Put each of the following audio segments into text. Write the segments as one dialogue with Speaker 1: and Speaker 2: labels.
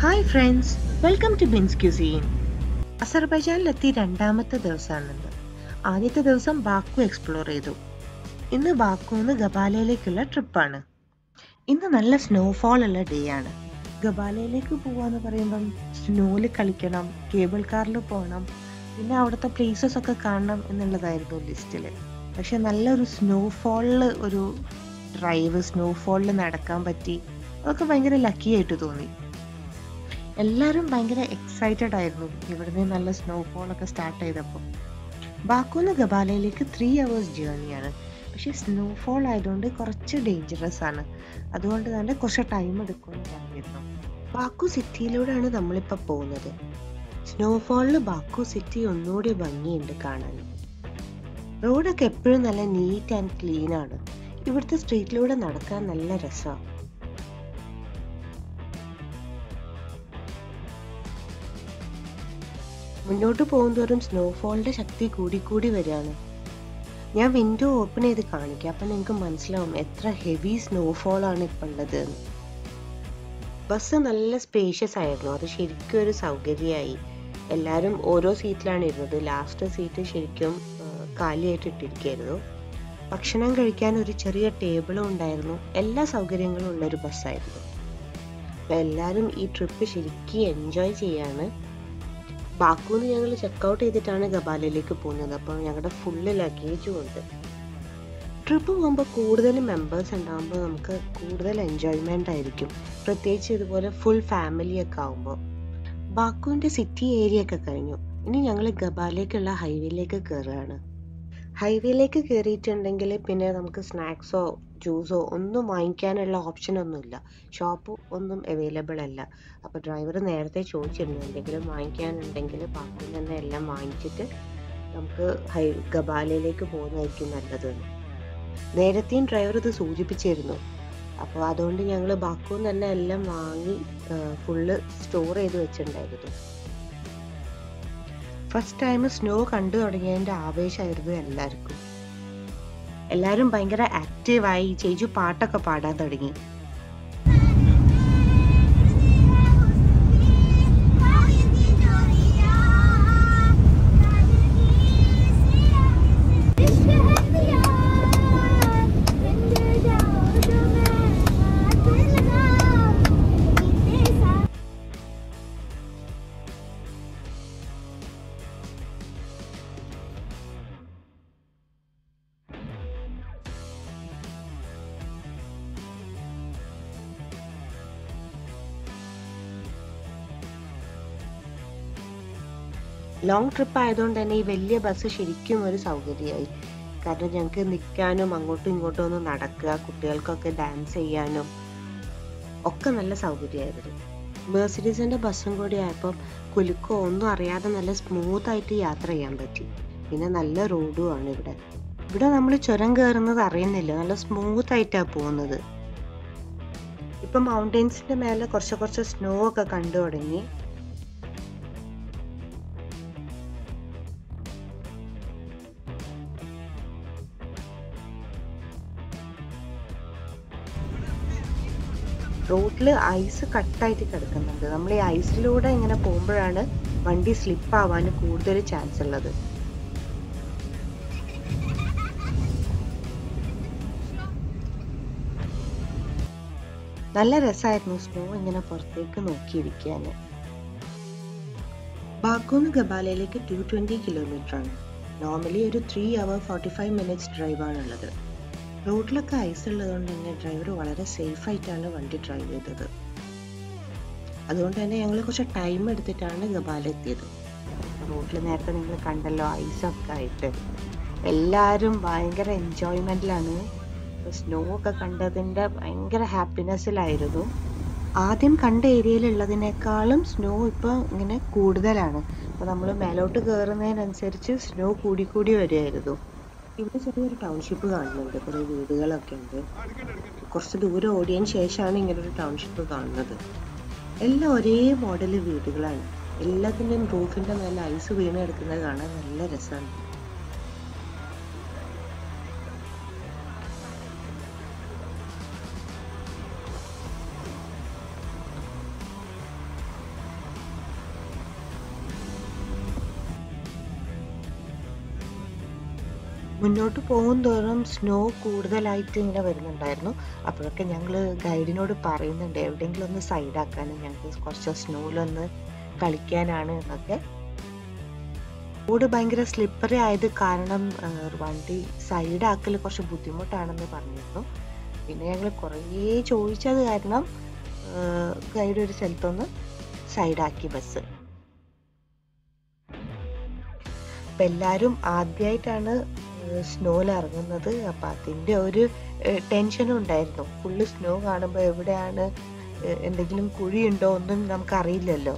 Speaker 1: Friends welcome to Bins cuisine അസർബൈജാനിലെത്തി രണ്ടാമത്തെ ദിവസമാണിന്ന് ആദ്യത്തെ ദിവസം ബാക്കു എക്സ്പ്ലോർ ചെയ്തു. ഇന്ന് ബാക്കുന്ന് ഗബാലയിലേക്കുള്ള ട്രിപ്പാണ് ഇന്ന് നല്ല സ്നോഫോൾ ഉള്ള ഡേ ആണ്. ഗബാലയിലേക്ക് പോവാന്ന് പറയുമ്പം സ്നോയിൽ കളിക്കണം കേബിൾ കാറിൽ പോകണം പിന്നെ അവിടുത്തെ പ്ലേസസ് ഒക്കെ കാണണം എന്നുള്ളതായിരുന്നു ലിസ്റ്റിൽ പക്ഷെ നല്ലൊരു സ്നോഫോളിൽ ഒരു ഡ്രൈവ് സ്നോഫോളിൽ നടക്കാൻ പറ്റി. അതൊക്കെ ഭയങ്കര ലക്കി ആയിട്ട് തോന്നി. എല്ലാവരും ഭയങ്കര എക്സൈറ്റഡ് ആയിരുന്നു. ഇവിടുന്ന് നല്ല സ്നോഫോളൊക്കെ സ്റ്റാർട്ട് ചെയ്തപ്പോൾ. ബാക്കൂന്ന് ഗബാലയിലേക്ക് ത്രീ അവേഴ്സ് ജേർണിയാണ് പക്ഷേ സ്നോഫോൾ ആയതുകൊണ്ട് കുറച്ച് ഡേഞ്ചറസ് ആണ്. അതുകൊണ്ട് തന്നെ കുറച്ച് ടൈം എടുക്കുമെന്ന് പറഞ്ഞിരുന്നു. ബാക്കു സിറ്റിയിലൂടെയാണ് നമ്മളിപ്പോൾ പോകുന്നത്. സ്നോഫോളിൽ ബാക്കു സിറ്റി ഒന്നുകൂടി ഭംഗിയുണ്ട് കാണാൻ. റോഡൊക്കെ എപ്പോഴും നല്ല നീറ്റ് ആൻഡ് ക്ലീൻ ആണ്. ഇവിടുത്തെ സ്ട്രീറ്റിലൂടെ നടക്കാൻ നല്ല രസമാണ്. മുന്നോട്ട് പോകുന്തോറും സ്നോഫോളിന്റെ ശക്തി കൂടിക്കൂടി വരികയാണ്. ഞാൻ വിൻഡോ ഓപ്പൺ ചെയ്ത് കാണിക്കാം. അപ്പം നിങ്ങൾക്ക് മനസ്സിലാവും എത്ര ഹെവി സ്നോഫോളാണ് ഇപ്പം ഉള്ളത്. ബസ് നല്ല സ്പേഷ്യസ് ആയിരുന്നു. അത് ശരിക്കും ഒരു സൗകര്യമായി. എല്ലാവരും ഓരോ സീറ്റിലാണ് ഇരുന്നത്. ലാസ്റ്റ് സീറ്റ് ശരിക്കും കാലിയായിട്ട് ഇട്ടിരിക്കുകയായിരുന്നു. ഭക്ഷണം കഴിക്കാൻ ഒരു ചെറിയ ടേബിളും ഉണ്ടായിരുന്നു. എല്ലാ സൗകര്യങ്ങളും ഉള്ളൊരു ബസ്സായിരുന്നു അപ്പം എല്ലാവരും ഈ ട്രിപ്പ് ശരിക്കും എൻജോയ് ചെയ്യാണ്. ബാക്കൂന്ന് ഞങ്ങൾ ചെക്കൗട്ട് ചെയ്തിട്ടാണ് ഗബാലയിലേക്ക് പോകുന്നത്. അപ്പോൾ ഞങ്ങളുടെ ഫുള്ള് ലഗേജും ഉണ്ട്. ട്രിപ്പ് പോകുമ്പോൾ കൂടുതൽ മെമ്പേഴ്സ് ഉണ്ടാകുമ്പോൾ നമുക്ക് കൂടുതൽ എൻജോയ്മെന്റ് ആയിരിക്കും. പ്രത്യേകിച്ച് ഇതുപോലെ ഫുൾ ഫാമിലി ഒക്കെ ആകുമ്പോൾ ബാക്കുവിന്റെ സിറ്റി ഏരിയ ഒക്കെ കഴിഞ്ഞു. ഇനി ഞങ്ങൾ ഗബാലേക്കുള്ള ഹൈവേയിലേക്ക് കയറുകയാണ് ഹൈവേയിലേക്ക് കയറിയിട്ടുണ്ടെങ്കിൽ പിന്നെ നമുക്ക് സ്നാക്സോ ജ്യൂസോ ഒന്നും വാങ്ങിക്കാനുള്ള ഓപ്ഷൻ ഒന്നുമില്ല. ഷോപ്പ് ഒന്നും അവൈലബിൾ അല്ല. അപ്പോൾ ഡ്രൈവർ നേരത്തെ ചോദിച്ചിരുന്നു എന്തെങ്കിലും വാങ്ങിക്കാനുണ്ടെങ്കിൽ പാർക്കിൽ തന്നെ എല്ലാം വാങ്ങിച്ചിട്ട് നമുക്ക് ഹൈ ഗബാലയിലേക്ക് പോകുന്നതായിരിക്കും നല്ലതെന്ന്. നേരത്തെയും ഡ്രൈവർ ഇത് സൂചിപ്പിച്ചിരുന്നു. അപ്പോൾ അതുകൊണ്ട് ഞങ്ങൾ ബാക്കും തന്നെ എല്ലാം വാങ്ങി ഫുള്ള് സ്റ്റോർ ചെയ്ത് വെച്ചിട്ടുണ്ടായിരുന്നു. ഫസ്റ്റ് ടൈം സ്നോ കണ്ടു തുടങ്ങിയതിന്റെ ആവേശമായിരുന്നു എല്ലാവർക്കും. എല്ലാവരും ഭയങ്കര ആക്റ്റീവായി ചേച്ചു പാട്ടൊക്കെ പാടാൻ തുടങ്ങി. ലോങ് ട്രിപ്പ് ആയതുകൊണ്ട് തന്നെ ഈ വലിയ ബസ് ശരിക്കും ഒരു സൗകര്യമായി. കാരണം ഞങ്ങൾക്ക് നിൽക്കാനും അങ്ങോട്ടും ഇങ്ങോട്ടും ഒന്ന് നടക്കുക കുട്ടികൾക്കൊക്കെ ഡാൻസ് ചെയ്യാനും ഒക്കെ നല്ല സൗകര്യമായിരുന്നു. മേഴ്സിഡീസിന്റെ ബസ്സും കൂടി ആയപ്പോൾ കുലുക്കോ ഒന്നും അറിയാതെ നല്ല സ്മൂത്തായിട്ട് യാത്ര ചെയ്യാൻ പറ്റി. പിന്നെ നല്ല റോഡും ആണ് ഇവിടെ. ഇവിടെ നമ്മൾ ചുരം കയറുന്നത് അറിയുന്നില്ല. നല്ല സ്മൂത്തായിട്ടാണ് പോകുന്നത്. ഇപ്പം മൗണ്ടെയ്ൻസിന്റെ മേലെ കുറച്ച് കുറച്ച് സ്നോ ഒക്കെ കണ്ടു തുടങ്ങി. റോഡിൽ ഐസ് കട്ടായിട്ട് കിടക്കുന്നുണ്ട്. നമ്മൾ ഈ ഐസിലൂടെ ഇങ്ങനെ പോകുമ്പോഴാണ് വണ്ടി സ്ലിപ്പ് ആവാൻ കൂടുതൽ ചാൻസ് ഉള്ളത് നല്ല രസമായിരുന്നു സ്നോ ഇങ്ങനെ പുറത്തേക്ക് നോക്കിയിരിക്കാൻ ബാക്കൂന്ന് ഗബാലയിലേക്ക് ടു ട്വന്റി കിലോമീറ്റർ ആണ്. നോർമലി ഒരു three hour forty five minutes ഡ്രൈവാണുള്ളത് റോഡിലൊക്കെ ഐസ് ഉള്ളതുകൊണ്ട് തന്നെ ഡ്രൈവർ വളരെ സേഫ് ആയിട്ടാണ് വണ്ടി ഡ്രൈവ് ചെയ്തത്. അതുകൊണ്ട് തന്നെ ഞങ്ങൾ കുറച്ച് ടൈം എടുത്തിട്ടാണ് ഗബാല എത്തിയത്. റോഡിൽ നേരത്തെ നിങ്ങൾ കണ്ടല്ലോ ഐസൊക്കെ ആയിട്ട്. എല്ലാവരും ഭയങ്കര എൻജോയ്മെന്റിലാണ് സ്നോ ഒക്കെ കണ്ടതിന്റെ ഭയങ്കര ഹാപ്പിനെസ്സിലായിരുന്നു ആദ്യം കണ്ട ഏരിയയിലുള്ളതിനേക്കാളും സ്നോ ഇപ്പോൾ ഇങ്ങനെ കൂടുതലാണ്. അപ്പോൾ നമ്മൾ മേലോട്ട് കയറുന്നതിനനുസരിച്ച് സ്നോ കൂടിക്കൂടി വരുമായിരുന്നു ഇവിടെ ചെറിയൊരു ടൗൺഷിപ്പ് കാണുന്നുണ്ട്. കുറേ വീടുകളൊക്കെ ഉണ്ട്. കുറച്ച് ദൂരം ഓടിയതിന് ശേഷമാണ് ഇങ്ങനെ ഒരു ടൗൺഷിപ്പ് കാണുന്നത്. എല്ലാം ഒരേ മോഡൽ വീടുകളാണ്. എല്ലാത്തിന്റെയും റൂഫിന്റെ മേലെ ഐസ് വീണ് കിടക്കുന്നത് കാണാൻ നല്ല രസമാണ്. മുന്നോട്ട് പോകും തോറും സ്നോ കൂടുതലായിട്ട് ഇങ്ങനെ വരുന്നുണ്ടായിരുന്നു. അപ്പോഴൊക്കെ ഞങ്ങൾ ഗൈഡിനോട് പറയുന്നുണ്ട് എവിടെയെങ്കിലും ഒന്ന് സൈഡാക്കാനും ഞങ്ങൾക്ക് കുറച്ച് സ്നോയിലൊന്ന് കളിക്കാനാണ് എന്നൊക്കെ. റോഡ് ഭയങ്കര സ്ലിപ്പറി ആയത് കാരണം വണ്ടി സൈഡാക്കൽ കുറച്ച് ബുദ്ധിമുട്ടാണെന്ന് പറഞ്ഞിരുന്നു. പിന്നെ ഞങ്ങൾ കുറേ ചോദിച്ചത് കാരണം ഗൈഡ് ഒരു സ്ഥലത്തൊന്ന് സൈഡാക്കി ബസ് അപ്പം എല്ലാവരും ആദ്യമായിട്ടാണ് സ്നോയിൽ ഇറങ്ങുന്നത് അപ്പം അതിന്റെ ഒരു ടെൻഷനും ഉണ്ടായിരുന്നു. ഫുള്ള് സ്നോ കാണുമ്പോൾ എവിടെയാണ് എന്തെങ്കിലും കുഴിയുണ്ടോ ഒന്നും നമുക്കറിയില്ലല്ലോ.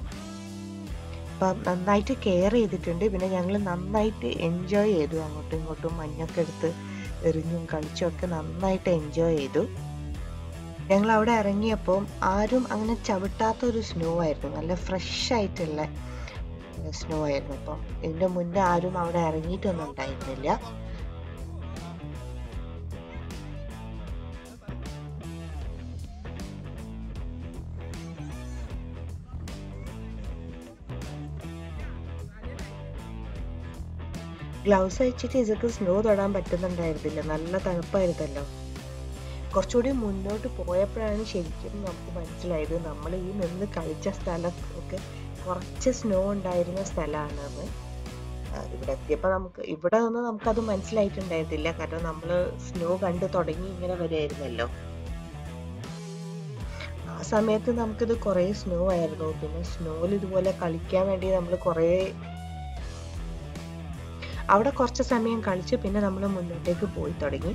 Speaker 1: അപ്പം നന്നായിട്ട് കെയർ ചെയ്തിട്ടുണ്ട്. പിന്നെ ഞങ്ങൾ നന്നായിട്ട് എൻജോയ് ചെയ്തു. അങ്ങോട്ടും ഇങ്ങോട്ടും മഞ്ഞൊക്കെ എടുത്ത് എറിഞ്ഞും കളിച്ചും ഒക്കെ നന്നായിട്ട് എൻജോയ് ചെയ്തു. ഞങ്ങൾ അവിടെ ഇറങ്ങിയപ്പോൾ ആരും അങ്ങനെ ചവിട്ടാത്ത ഒരു സ്നോ ആയിരുന്നു. നല്ല ഫ്രഷ് ആയിട്ടുള്ള സ്നോ ആയിരുന്നു. അപ്പം ഇതിന്റെ മുന്നേ ആരും അവിടെ ഇറങ്ങിയിട്ടൊന്നും ഉണ്ടായിരുന്നില്ല. ഗ്ലൗസ് വെച്ചിട്ട് ഇതൊക്കെ സ്നോ തൊടാൻ പറ്റുന്നുണ്ടായിരുന്നില്ല. നല്ല തണുപ്പായിരുന്നല്ലോ. കുറച്ചുകൂടി മുന്നോട്ട് പോയപ്പോഴാണ് ശരിക്കും നമുക്ക് മനസ്സിലായത് നമ്മൾ ഈ നിന്ന് കളിച്ച സ്ഥലത്തൊക്കെ കുറച്ച് സ്നോ ഉണ്ടായിരുന്ന സ്ഥലമാണെന്ന് ഇവിടെ എത്തിയപ്പോൾ നമുക്ക് ഇവിടെ നിന്ന് നമുക്കത് മനസ്സിലായിട്ടുണ്ടായിരുന്നില്ല കാരണം നമ്മൾ സ്നോ കണ്ടു തുടങ്ങി ഇങ്ങനെ വരുമായിരുന്നല്ലോ ആ സമയത്ത് നമുക്കിത് കുറേ സ്നോ ആയിരുന്നു. പിന്നെ സ്നോയിൽ ഇതുപോലെ കളിക്കാൻ വേണ്ടി നമ്മൾ കുറേ അവിടെ കുറച്ച് സമയം കളിച്ച് പിന്നെ നമ്മൾ മുന്നോട്ടേക്ക് പോയി തുടങ്ങി.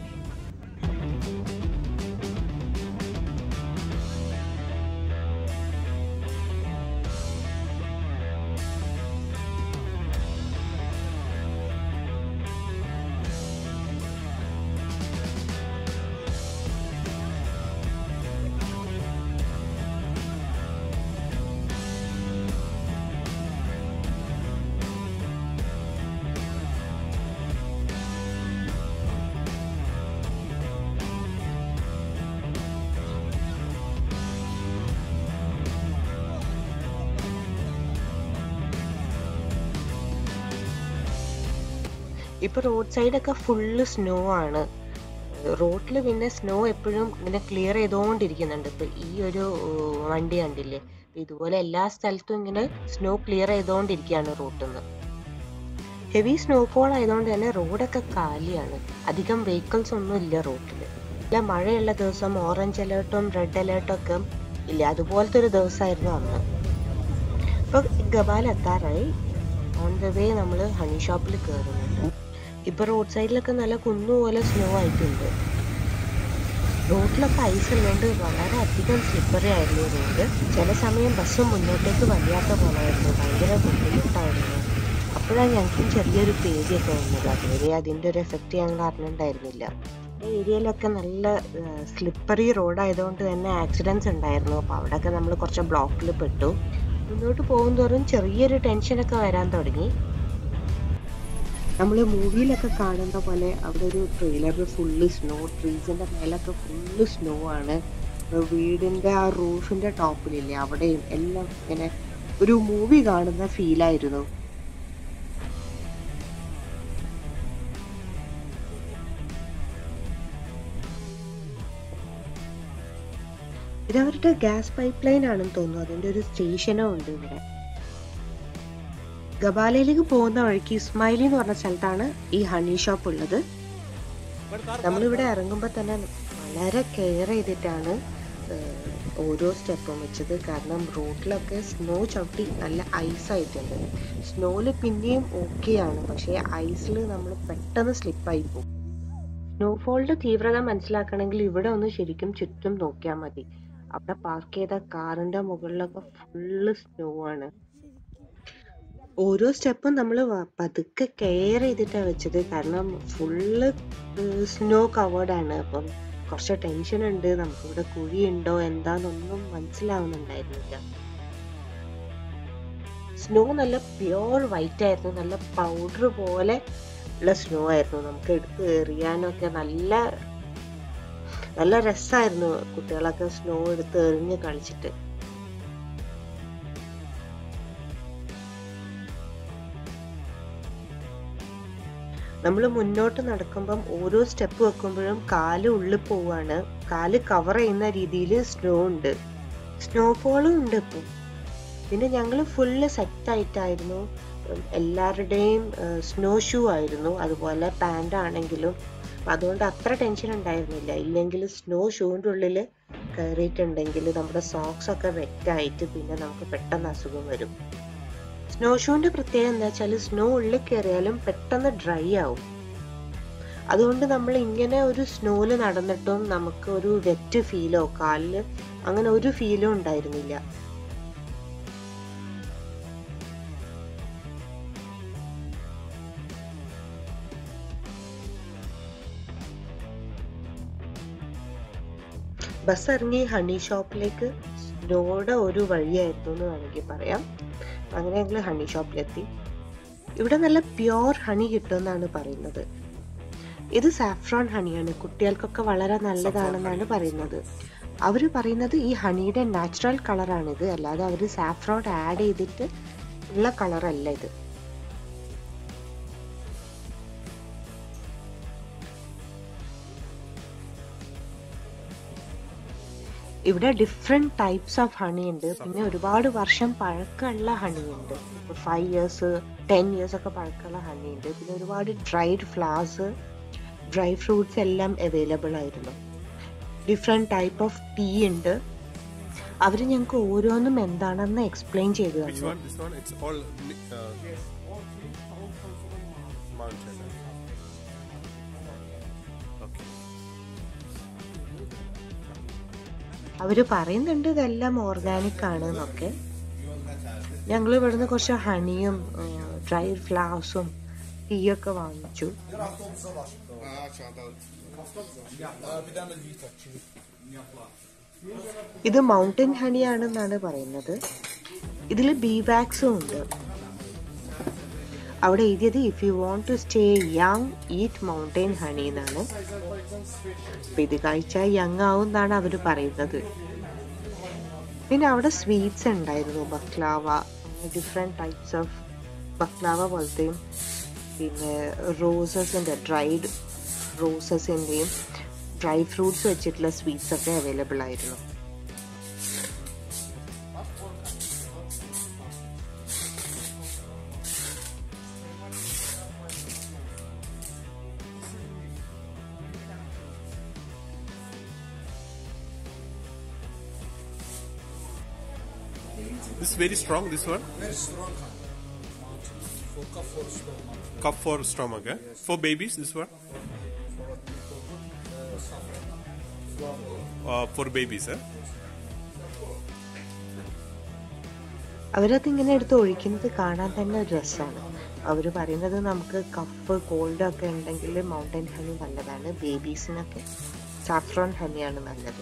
Speaker 1: ഇപ്പൊ റോഡ് സൈഡൊക്കെ ഫുള്ള് സ്നോ ആണ്. റോഡിൽ പിന്നെ സ്നോ എപ്പോഴും ഇങ്ങനെ ക്ലിയർ ചെയ്തുകൊണ്ടിരിക്കുന്നുണ്ട് ഇപ്പൊ ഈ ഒരു വണ്ടി കണ്ടില്ലേ? ഇതുപോലെ എല്ലാ സ്ഥലത്തും ഇങ്ങനെ സ്നോ ക്ലിയർ ചെയ്തുകൊണ്ടിരിക്കുകയാണ് റോട്ടിൽ നിന്ന് ഹെവി സ്നോഫോൾ ആയതുകൊണ്ട് തന്നെ റോഡൊക്കെ കാലിയാണ്. അധികം വെഹിക്കിൾസ് ഒന്നും ഇല്ല റോട്ടിൽ ഇല്ല മഴയുള്ള ദിവസം ഓറഞ്ച് അലേർട്ടും റെഡ് അലേർട്ടും ഒക്കെ ഇല്ല. അതുപോലത്തെ ഒരു ദിവസമായിരുന്നു അന്ന്. അപ്പൊ ഗബാൽ എത്താറായി. ഓൺ ദ വേ നമ്മൾ ഹണി ഷോപ്പിൽ കയറുന്നുണ്ട് ഇപ്പൊ റോഡ് സൈഡിലൊക്കെ നല്ല കുന്നുപോലെ സ്നോ ആയിട്ടുണ്ട്. റോഡിലൊക്കെ ഐസ് ഉള്ളതുകൊണ്ട് വളരെ അധികം സ്ലിപ്പറി ആയിരുന്നു റോഡ് ചില സമയം ബസ് മുന്നോട്ടേക്ക് വലിയാത്ത പോലായിരുന്നു ഭയങ്കര ബുദ്ധിമുട്ടായിരുന്നു. അപ്പോഴാണ് ഞങ്ങൾക്കും ചെറിയൊരു പേടിയൊക്കെ വന്നത്. അതുവരെ അതിന്റെ ഒരു എഫക്റ്റ് ഞങ്ങൾ അറിഞ്ഞിട്ടുണ്ടായിരുന്നില്ല ഏരിയയിലൊക്കെ നല്ല സ്ലിപ്പറി റോഡായതുകൊണ്ട് തന്നെ ആക്സിഡൻസ് ഉണ്ടായിരുന്നു. അപ്പോൾ അവിടെയൊക്കെ നമ്മൾ കുറച്ച് ബ്ലോക്കിൽ പെട്ടു. മുന്നോട്ട് പോകുന്തോറും ചെറിയൊരു ടെൻഷനൊക്കെ വരാൻ തുടങ്ങി. നമ്മൾ മൂവിയിലൊക്കെ കാണുന്ന പോലെ അവിടെ ഒരു ട്രെയിലറിൽ ഫുള്ള് സ്നോ ട്രീസിന്റെ മേലൊക്കെ ഫുള്ള് സ്നോ ആണ്. വീടിന്റെ ആ റൂഫിന്റെ ടോപ്പിലില്ലേ അവിടെയും എല്ലാം ഇങ്ങനെ ഒരു മൂവി കാണുന്ന ഫീലായിരുന്നു ഇതവരുടെ ഗ്യാസ് പൈപ്പ് ലൈൻ ആണെന്ന് തോന്നുന്നു. അതിന്റെ ഒരു സ്റ്റേഷനോ ഉണ്ട് ഇവിടെ. ഗബാലയിലേക്ക് പോകുന്ന വഴിക്ക് ഇസ്മായിലി എന്ന് പറഞ്ഞ സ്ഥലത്താണ് ഈ ഹണി ഷോപ്പ് ഉള്ളത്. നമ്മളിവിടെ ഇറങ്ങുമ്പോൾ തന്നെ വളരെ കെയർ ചെയ്തിട്ടാണ് ഓരോ സ്റ്റെപ്പും വെച്ചത്. കാരണം റോഡിലൊക്കെ സ്നോ ചവിട്ടി നല്ല ഐസ് ആയിട്ടുണ്ട്. സ്നോയിൽ പിന്നെയും ഓക്കെ ആണ്. പക്ഷേ ഐസിൽ നമ്മൾ പെട്ടെന്ന് സ്ലിപ്പായി പോകും. സ്നോഫോളിന്റെ തീവ്രത മനസ്സിലാക്കണമെങ്കിൽ ഇവിടെ ഒന്ന് ശരിക്കും ചുറ്റും നോക്കിയാൽ മതി. അവിടെ പാർക്ക് ചെയ്ത കാറിന്റെ മുകളിലൊക്കെ ഫുള്ള് സ്നോ ആണ്. ഓരോ സ്റ്റെപ്പും നമ്മൾ പതുക്കെ കെയർ ചെയ്തിട്ടാണ് വെച്ചത്. കാരണം ഫുള്ള് സ്നോ കവേർഡാണ് അപ്പം കുറച്ച് ടെൻഷൻ ഉണ്ട്. നമുക്കിവിടെ കുഴിയുണ്ടോ? എന്താന്നൊന്നും മനസ്സിലാവുന്നുണ്ടായിരുന്നില്ല. സ്നോ നല്ല പ്യുവർ വൈറ്റ് ആയിരുന്നു. നല്ല പൗഡർ പോലെ ഉള്ള സ്നോ ആയിരുന്നു. നമുക്ക് എടുത്ത് എറിയാനൊക്കെ നല്ല നല്ല രസമായിരുന്നു കുട്ടികളൊക്കെ സ്നോ എടുത്ത് എറിഞ്ഞ് കളിച്ചിട്ട്. നമ്മൾ മുന്നോട്ട് നടക്കുമ്പം ഓരോ സ്റ്റെപ്പ് വെക്കുമ്പോഴും കാൽ ഉള്ളിൽ പോവാണ്. കാൽ കവർ ചെയ്യുന്ന രീതിയിൽ സ്നോ ഉണ്ട്. സ്നോഫോളും ഉണ്ട് ഇപ്പം. പിന്നെ ഞങ്ങൾ ഫുള്ള് സെറ്റായിട്ടായിരുന്നു എല്ലാവരുടെയും സ്നോ ഷൂ ആയിരുന്നു. അതുപോലെ പാന്റ് ആണെങ്കിലും. അതുകൊണ്ട് അത്ര ടെൻഷൻ ഉണ്ടായിരുന്നില്ല. ഇല്ലെങ്കിൽ സ്നോ ഷൂവിന്റെ ഉള്ളിൽ കയറിയിട്ടുണ്ടെങ്കിൽ നമ്മുടെ സോക്സ് ഒക്കെ വെറ്റായിട്ട് പിന്നെ നമുക്ക് പെട്ടെന്ന് അസുഖം വരും. സ്നോ ഷൂവിന്റെ പ്രത്യേകത എന്താ വെച്ചാൽ സ്നോ ഉള്ളിൽ കയറിയാലും പെട്ടെന്ന് ഡ്രൈ ആവും. അതുകൊണ്ട് നമ്മൾ ഇങ്ങനെ ഒരു സ്നോയിൽ നടന്നിട്ടും നമുക്ക് ഒരു വെറ്റ് ഫീലോ കാലിൽ അങ്ങനെ ഒരു ഫീലോ ഉണ്ടായിരുന്നില്ല. ബസ് ഇറങ്ങി ഹണി ഷോപ്പിലേക്ക് സ്നോയുടെ ഒരു വഴിയായിരുന്നു എന്ന് വേണമെങ്കിൽ പറയാം. അങ്ങനെ ഞങ്ങൾ ഹണി ഷോപ്പിലെത്തി ഇവിടെ നല്ല പ്യോർ ഹണി കിട്ടുമെന്നാണ് പറയുന്നത്. ഇത് സാഫ്രോൺ ഹണിയാണ് കുട്ടികൾക്കൊക്കെ വളരെ നല്ലതാണെന്നാണ് പറയുന്നത്. അവർ പറയുന്നത് ഈ ഹണിയുടെ നാച്ചുറൽ കളറാണിത് അല്ലാതെ അവർ സാഫ്രോൺ ആഡ് ചെയ്തിട്ട് ഉള്ള കളറല്ല ഇത്. ഇവിടെ ഡിഫറെന്റ് ടൈപ്സ് ഓഫ് ഹണി ഉണ്ട്. പിന്നെ ഒരുപാട് വർഷം പഴക്കമുള്ള ഹണി ഉണ്ട്. ഫൈവ് ഇയേഴ്സ് ടെൻ ഇയേഴ്സ് ഒക്കെ പഴക്കമുള്ള ഹണി ഉണ്ട്. പിന്നെ ഒരുപാട് ഡ്രൈഡ് ഫ്ലവേഴ്സ് ഡ്രൈ ഫ്രൂട്ട്സ് എല്ലാം അവൈലബിൾ ആയിരുന്നു. ഡിഫറെന്റ് ടൈപ്പ് ഓഫ് ടീ ഉണ്ട്. അവർ ഞങ്ങൾക്ക് ഓരോന്നും എന്താണെന്ന് എക്സ്പ്ലെയിൻ ചെയ്തു തന്നു. അവർ പറയുന്നുണ്ട് ഇതെല്ലാം ഓർഗാനിക് ആണ് എന്നൊക്കെ ഞങ്ങൾ ഇവിടുന്ന് കുറച്ച് ഹണിയും ഡ്രൈ ഫ്ലവേഴ്സും ടീയൊക്കെ വാങ്ങിച്ചു. ഇത് മൗണ്ടൻ ഹണിയാണെന്നാണ് പറയുന്നത്. ഇതിൽ ബീ വാക്സും ഉണ്ട്. അവിടെ എഴുതിയത് if you want to stay young eat mountain honey എന്നാണ്. അപ്പൊ ഇത് കഴിച്ചാൽ യങ് ആവും എന്നാണ് അവർ പറയുന്നത്. പിന്നെ അവിടെ സ്വീറ്റ്സ് ഉണ്ടായിരുന്നു baklava different types of baklava പോലത്തെയും. പിന്നെ റോസസിന്റെ ഡ്രൈഡ് റോസസിന്റെയും ഡ്രൈ ഫ്രൂട്ട്സ് വെച്ചിട്ടുള്ള സ്വീറ്റ്സ് ഒക്കെ അവൈലബിൾ ആയിരുന്നു.
Speaker 2: This is very strong. This one.
Speaker 3: Very strong. For cup for stomach.
Speaker 2: Cup for stomach. Eh? Yes. For babies, this one. Uh, for babies. Eh?
Speaker 1: അവരത് ഇങ്ങനെ എടുത്ത് ഒഴിക്കുന്നത് കാണാൻ തന്നെ ഒരു രസമാണ് അവർ പറയുന്നത് നമുക്ക് കഫ് കോൾഡ് ഒക്കെ ഉണ്ടെങ്കിൽ മൗണ്ടൻ ഹണി നല്ലതാണ് ബേബീസിനൊക്കെ സാഫ്രോൺ ഹണിയാണ് നല്ലത്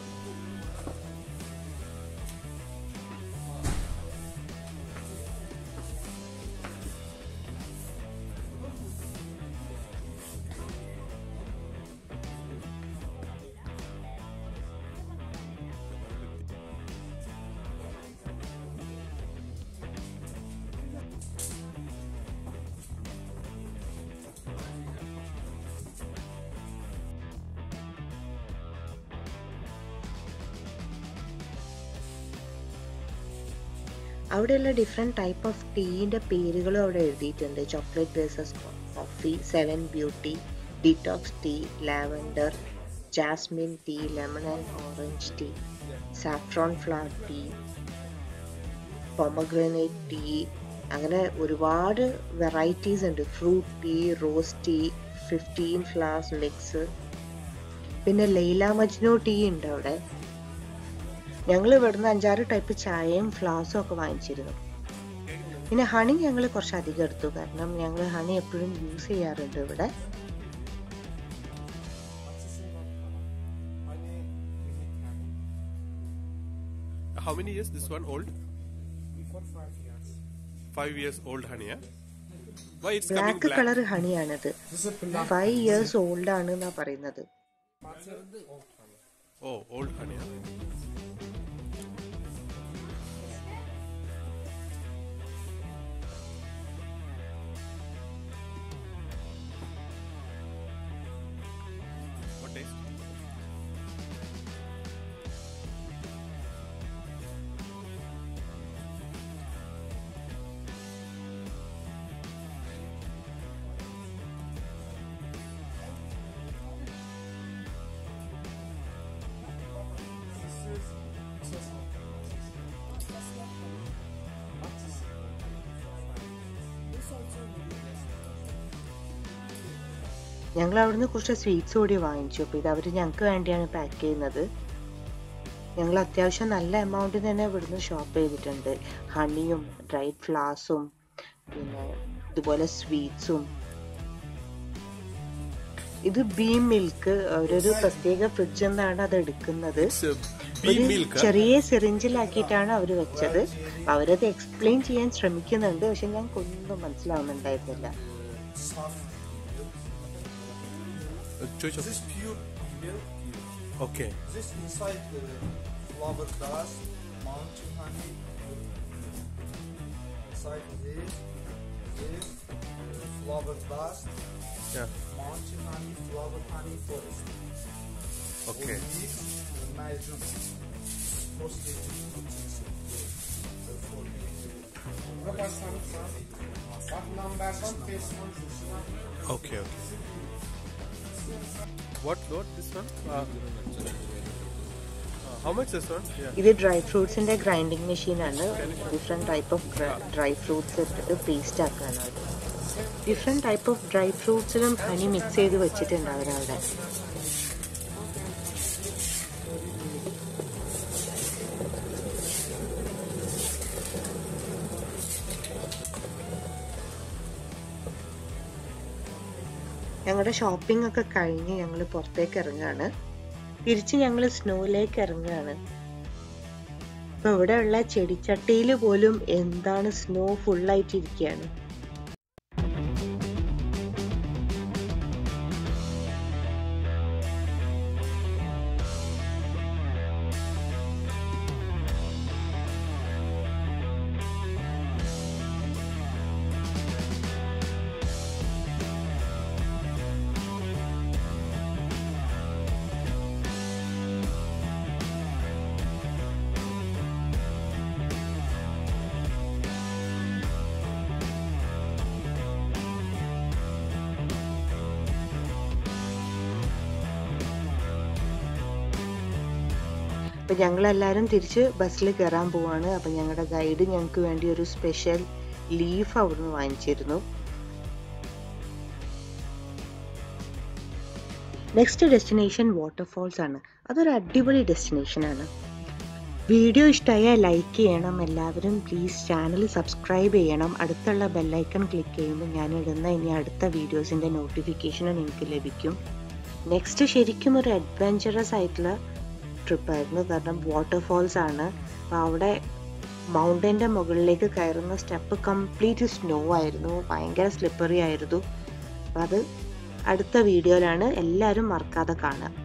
Speaker 1: അവിടെയുള്ള ഡിഫറെന്റ് ടൈപ്പ് ഓഫ് ടീന്റെ പേരുകളും അവിടെ എഴുതിയിട്ടുണ്ട്. Chocolate bases coffee seven beauty detox tea lavender jasmine tea lemon and orange tea saffron flower tea pomegranate tea അങ്ങനെ ഒരുപാട് വെറൈറ്റീസ് ഉണ്ട്. Fruit tea rose tea fifteen flowers mix പിന്നെ Laila Majnu tea ഉണ്ട് അവിടെ. ഞങ്ങൾ ഇവിടുന്ന് അഞ്ചാറ് ടൈപ്പ് ചായയും ഫ്ലാസും ഒക്കെ വാങ്ങിച്ചിരുന്നു പിന്നെ ഹണി ഞങ്ങൾ കുറച്ച് അധികം എടുത്തു കാരണം ഞങ്ങൾ ഹണി എപ്പോഴും യൂസ് ചെയ്യാറുണ്ട് ഇവിടെ
Speaker 2: How many years this one old? Five years old honey. yeah? Why it's coming
Speaker 1: black
Speaker 2: black?
Speaker 1: Colour ഹണിയാണിത് five years old ആണ് എന്നാ പറയുന്നത്
Speaker 2: Oh, old honey.
Speaker 1: ഞങ്ങൾ അവിടുന്ന് കുറച്ച് സ്വീറ്റ്സ് കൂടി വാങ്ങിച്ചു. അപ്പോൾ ഇത് അവർ ഞങ്ങൾക്ക് വേണ്ടിയാണ് പാക്ക് ചെയ്യുന്നത്. ഞങ്ങൾ അത്യാവശ്യം നല്ല എമൗണ്ടിൽ തന്നെ ഇവിടുന്ന് ഷോപ്പ് ചെയ്തിട്ടുണ്ട്. ഹണിയും ഡ്രൈഡ് ഫ്ലാസും പിന്നെ ഇതുപോലെ സ്വീറ്റ്സും ഇത് ബീം മിൽക്ക് അവരൊരു പ്രത്യേക ഫ്രിഡ്ജ് എന്നാണ് അത് എടുക്കുന്നത്. ഒരു. ചെറിയ സിറിഞ്ചിലാക്കിയിട്ടാണ് അവർ വെച്ചത്. അവരത് എക്സ്പ്ലെയിൻ ചെയ്യാൻ ശ്രമിക്കുന്നുണ്ട്. പക്ഷെ ഞങ്ങൾക്കൊന്നും മനസ്സിലാവുന്നുണ്ടായിരുന്നില്ല.
Speaker 2: Choice of-
Speaker 3: This pure milk.
Speaker 2: Okay.
Speaker 3: This inside the flower dust, mountain honey. Inside this, this flower dust,
Speaker 2: Yeah.
Speaker 3: mountain honey, flower honey, forest.
Speaker 2: Okay.
Speaker 3: All these imagine mostly proteins for
Speaker 2: Okay. Okay. What? What? This one? Uh, uh, how much this one? Yeah.
Speaker 1: ഇത് dry ഫ്രൂട്ട്സിന്റെ grinding machine ആണ് different type of dry fruits ഇട്ടിട്ട് paste ആക്കാനാണ് different type of dry ഫ്രൂട്ട്സിലും honey mix ചെയ്ത് വെച്ചിട്ടുണ്ട് അവരവിടെ ഞങ്ങളുടെ ഷോപ്പിംഗ് ഒക്കെ കഴിഞ്ഞ് ഞങ്ങൾ പുറത്തേക്ക് ഇറങ്ങുകയാണ്. തിരിച്ച് ഞങ്ങൾ സ്നോയിലേക്ക് ഇറങ്ങുകയാണ്. അപ്പോൾ ഇവിടെയുള്ള ചെടിച്ചട്ടിയിൽ പോലും എന്താണ് സ്നോ ഫുള്ളായിട്ട് ഇരിക്കുകയാണ് അപ്പൊ ഞങ്ങളെല്ലാവരും തിരിച്ച് ബസ്സിൽ കയറാൻ പോവാണ്. അപ്പോൾ ഞങ്ങളുടെ ഗൈഡ് ഞങ്ങൾക്ക് വേണ്ടി ഒരു സ്പെഷ്യൽ ലീഫ് അവിടുന്ന് വാങ്ങിച്ചിരുന്നു. നെക്സ്റ്റ് ഡെസ്റ്റിനേഷൻ വാട്ടർഫോൾസ് ആണ്. അതൊരു അടിപൊളി ഡെസ്റ്റിനേഷൻ ആണ്. വീഡിയോ ഇഷ്ടമായാൽ ലൈക്ക് ചെയ്യണം. എല്ലാവരും പ്ലീസ് ചാനൽ സബ്സ്ക്രൈബ് ചെയ്യണം. അടുത്തുള്ള ബെല്ലൈക്കൺ ക്ലിക്ക് ചെയ്യുമ്പോൾ ഞാൻ ഇടുന്ന ഇനി അടുത്ത വീഡിയോസിന്റെ നോട്ടിഫിക്കേഷൻ നിങ്ങൾക്ക് ലഭിക്കും. നെക്സ്റ്റ് ശരിക്കും ഒരു അഡ്വഞ്ചറസ് ആയിട്ടുള്ള ട്രിപ്പായിരുന്നു കാരണം വാട്ടർഫോൾസ് ആണ്. അപ്പോൾ അവിടെ മൗണ്ടന്റെ മുകളിലേക്ക് കയറുന്ന സ്റ്റെപ്പ് കംപ്ലീറ്റ് സ്നോ ആയിരുന്നു. ഭയങ്കര സ്ലിപ്പറി ആയിരുന്നു. അപ്പോൾ അത് അടുത്ത വീഡിയോയിലാണ് എല്ലാവരും മറക്കാതെ കാണുക.